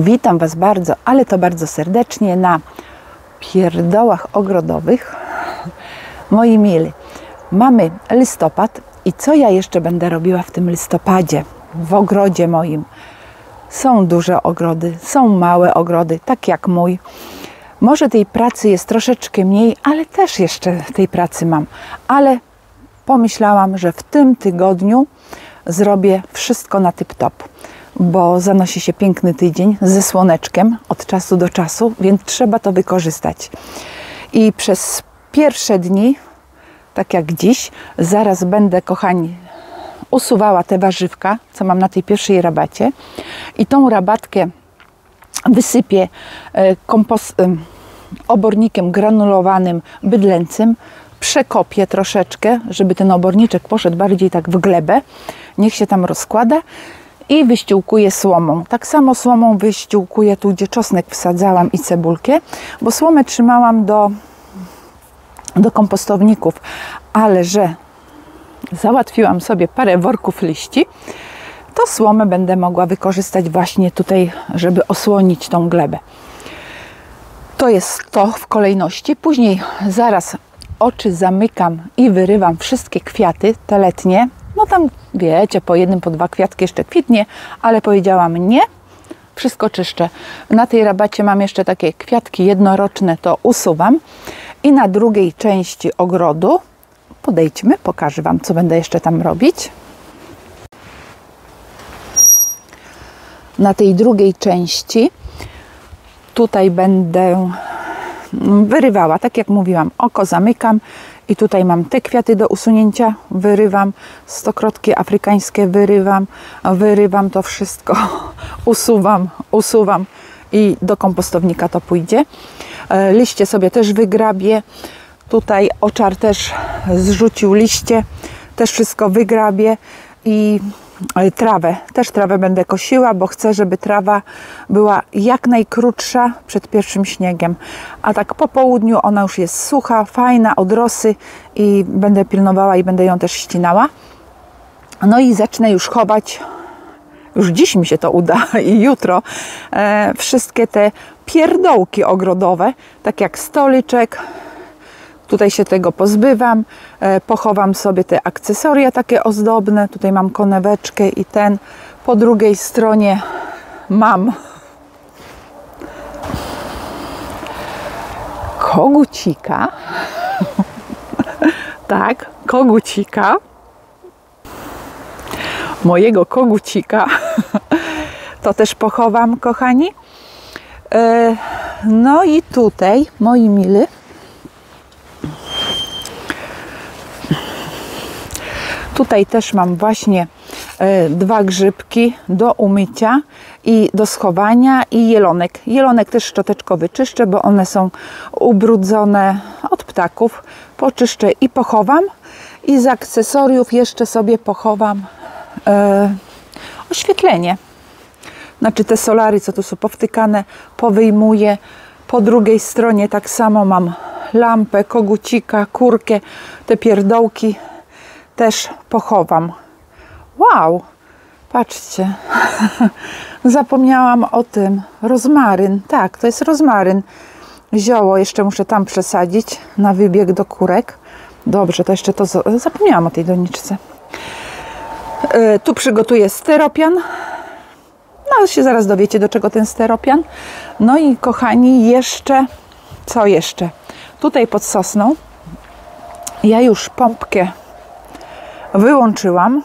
Witam Was bardzo, ale to bardzo serdecznie na pierdołach ogrodowych. Moi mili, mamy listopad i co ja jeszcze będę robiła w tym listopadzie w ogrodzie moim? Są duże ogrody, są małe ogrody, tak jak mój. Może tej pracy jest troszeczkę mniej, ale też jeszcze tej pracy mam. Ale pomyślałam, że w tym tygodniu zrobię wszystko na tip-top, bo zanosi się piękny tydzień ze słoneczkiem od czasu do czasu, więc trzeba to wykorzystać. I przez pierwsze dni, tak jak dziś, zaraz będę, kochani, usuwała te warzywka, co mam na tej pierwszej rabacie. I tą rabatkę wysypię e, kompost, obornikiem granulowanym bydlęcym, przekopię troszeczkę, żeby ten oborniczek poszedł bardziej tak w glebę, niech się tam rozkłada i wyściółkuję słomą. Tak samo słomą wyściółkuję tu, gdzie czosnek wsadzałam i cebulkę, bo słomę trzymałam do, do kompostowników, ale że załatwiłam sobie parę worków liści, to słomę będę mogła wykorzystać właśnie tutaj, żeby osłonić tą glebę. To jest to w kolejności. Później zaraz oczy zamykam i wyrywam wszystkie kwiaty, te letnie. No tam wiecie, po jednym, po dwa kwiatki jeszcze kwitnie, ale powiedziałam nie. Wszystko czyszczę. Na tej rabacie mam jeszcze takie kwiatki jednoroczne, to usuwam. I na drugiej części ogrodu podejdźmy, pokażę Wam, co będę jeszcze tam robić. Na tej drugiej części tutaj będę wyrywała, tak jak mówiłam, oko zamykam i tutaj mam te kwiaty do usunięcia, wyrywam, stokrotki afrykańskie wyrywam, wyrywam to wszystko, usuwam, usuwam. I do kompostownika to pójdzie. E, liście sobie też wygrabię, tutaj oczar też zrzucił liście, też wszystko wygrabię. I trawę. Też trawę będę kosiła, bo chcę, żeby trawa była jak najkrótsza przed pierwszym śniegiem. A tak po południu ona już jest sucha, fajna, odrosy i będę pilnowała i będę ją też ścinała. No i zacznę już chować, już dziś mi się to uda i jutro, e, wszystkie te pierdołki ogrodowe, tak jak stoliczek, Tutaj się tego pozbywam, e, pochowam sobie te akcesoria takie ozdobne. Tutaj mam koneweczkę i ten. Po drugiej stronie mam kogucika. tak, kogucika. Mojego kogucika. to też pochowam, kochani. E, no i tutaj, moi mili, Tutaj też mam właśnie e, dwa grzybki do umycia i do schowania i jelonek. Jelonek też szczoteczko wyczyszczę, bo one są ubrudzone od ptaków. Poczyszczę i pochowam. I z akcesoriów jeszcze sobie pochowam e, oświetlenie. Znaczy te solary, co tu są powtykane, powyjmuję. Po drugiej stronie tak samo mam lampę, kogucika, kurkę, te pierdołki też pochowam. Wow, patrzcie, zapomniałam o tym. Rozmaryn, tak, to jest rozmaryn. Zioło jeszcze muszę tam przesadzić na wybieg do kurek. Dobrze, to jeszcze to zapomniałam o tej doniczce. Yy, tu przygotuję steropian. No, się zaraz dowiecie, do czego ten steropian. No i kochani, jeszcze, co jeszcze? Tutaj pod sosną ja już pompkę wyłączyłam.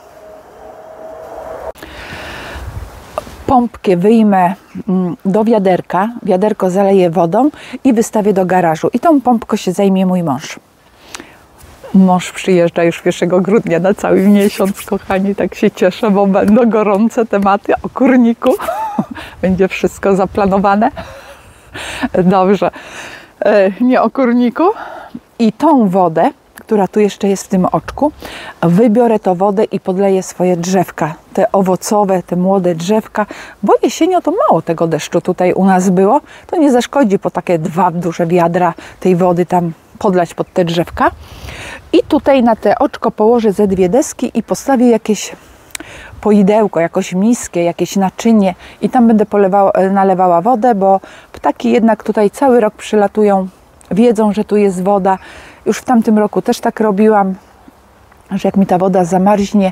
Pompkę wyjmę mm, do wiaderka, wiaderko zaleję wodą i wystawię do garażu. I tą pompką się zajmie mój mąż. Mąż przyjeżdża już 1 grudnia na cały miesiąc, kochani, tak się cieszę, bo będą gorące tematy o kurniku. Będzie wszystko zaplanowane. Dobrze, e, nie o kurniku. I tą wodę która tu jeszcze jest w tym oczku, wybiorę to wodę i podleję swoje drzewka, te owocowe, te młode drzewka, bo jesienią to mało tego deszczu tutaj u nas było, to nie zaszkodzi po takie dwa duże wiadra tej wody tam podlać pod te drzewka. I tutaj na te oczko położę ze dwie deski i postawię jakieś poidełko, jakoś miskę, jakieś naczynie i tam będę polewała, nalewała wodę, bo ptaki jednak tutaj cały rok przylatują, wiedzą, że tu jest woda. Już w tamtym roku też tak robiłam, że jak mi ta woda zamarznie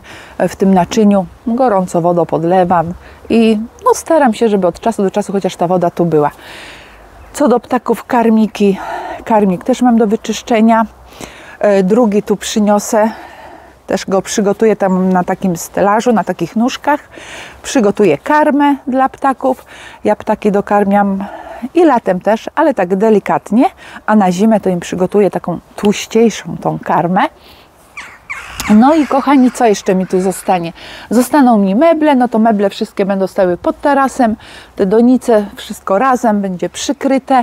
w tym naczyniu, gorąco wodą podlewam i no, staram się, żeby od czasu do czasu chociaż ta woda tu była. Co do ptaków, karmiki. Karmik też mam do wyczyszczenia. E, drugi tu przyniosę. Też go przygotuję tam na takim stelażu, na takich nóżkach. Przygotuję karmę dla ptaków. Ja ptaki dokarmiam i latem też, ale tak delikatnie, a na zimę to im przygotuję taką tłuściejszą tą karmę. No i kochani, co jeszcze mi tu zostanie? Zostaną mi meble, no to meble wszystkie będą stały pod tarasem, te donice, wszystko razem będzie przykryte.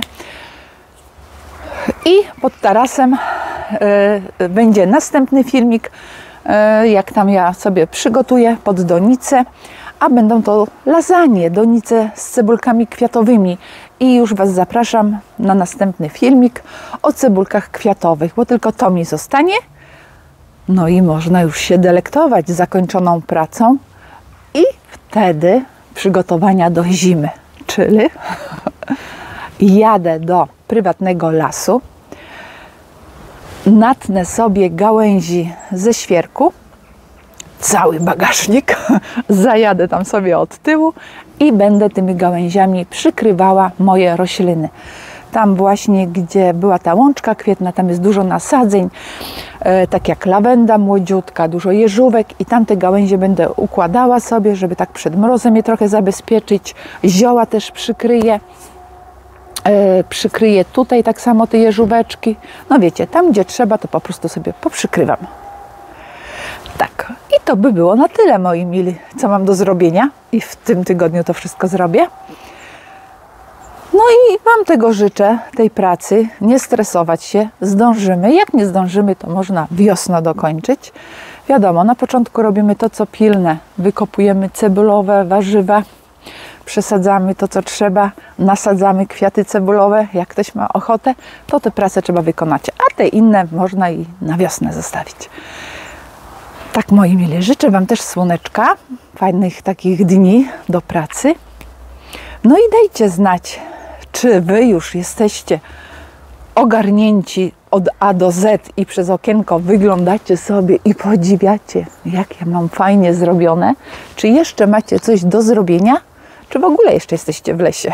I pod tarasem y, będzie następny filmik, y, jak tam ja sobie przygotuję pod donicę, a będą to lasagne, donice z cebulkami kwiatowymi. I już Was zapraszam na następny filmik o cebulkach kwiatowych, bo tylko to mi zostanie. No i można już się delektować zakończoną pracą i wtedy przygotowania do zimy, czyli jadę do prywatnego lasu, natnę sobie gałęzi ze świerku, cały bagażnik, zajadę tam sobie od tyłu i będę tymi gałęziami przykrywała moje rośliny. Tam właśnie, gdzie była ta łączka kwietna, tam jest dużo nasadzeń, e, tak jak lawenda młodziutka, dużo jeżówek i tam te gałęzie będę układała sobie, żeby tak przed mrozem je trochę zabezpieczyć. Zioła też przykryję. E, przykryję tutaj tak samo te jeżóweczki. No wiecie, tam gdzie trzeba, to po prostu sobie poprzykrywam. I to by było na tyle, moi mili, co mam do zrobienia. I w tym tygodniu to wszystko zrobię. No i Wam tego życzę, tej pracy, nie stresować się, zdążymy. Jak nie zdążymy, to można wiosno dokończyć. Wiadomo, na początku robimy to, co pilne. Wykopujemy cebulowe warzywa, przesadzamy to, co trzeba, nasadzamy kwiaty cebulowe, jak ktoś ma ochotę, to te prace trzeba wykonać, a te inne można i na wiosnę zostawić. Tak, moi mili, życzę Wam też słoneczka, fajnych takich dni do pracy. No i dajcie znać, czy Wy już jesteście ogarnięci od A do Z i przez okienko wyglądacie sobie i podziwiacie, jak ja mam fajnie zrobione? Czy jeszcze macie coś do zrobienia? Czy w ogóle jeszcze jesteście w lesie?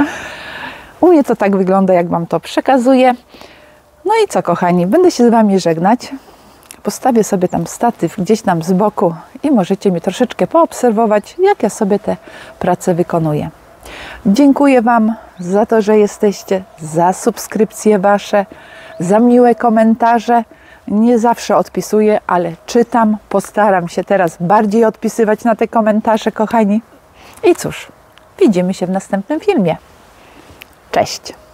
U mnie to tak wygląda, jak Wam to przekazuję. No i co, kochani, będę się z Wami żegnać. Postawię sobie tam statyw gdzieś tam z boku i możecie mi troszeczkę poobserwować, jak ja sobie te prace wykonuję. Dziękuję Wam za to, że jesteście, za subskrypcje Wasze, za miłe komentarze. Nie zawsze odpisuję, ale czytam. Postaram się teraz bardziej odpisywać na te komentarze, kochani. I cóż, widzimy się w następnym filmie. Cześć!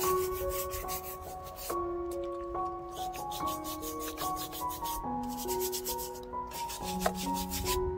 Thank you.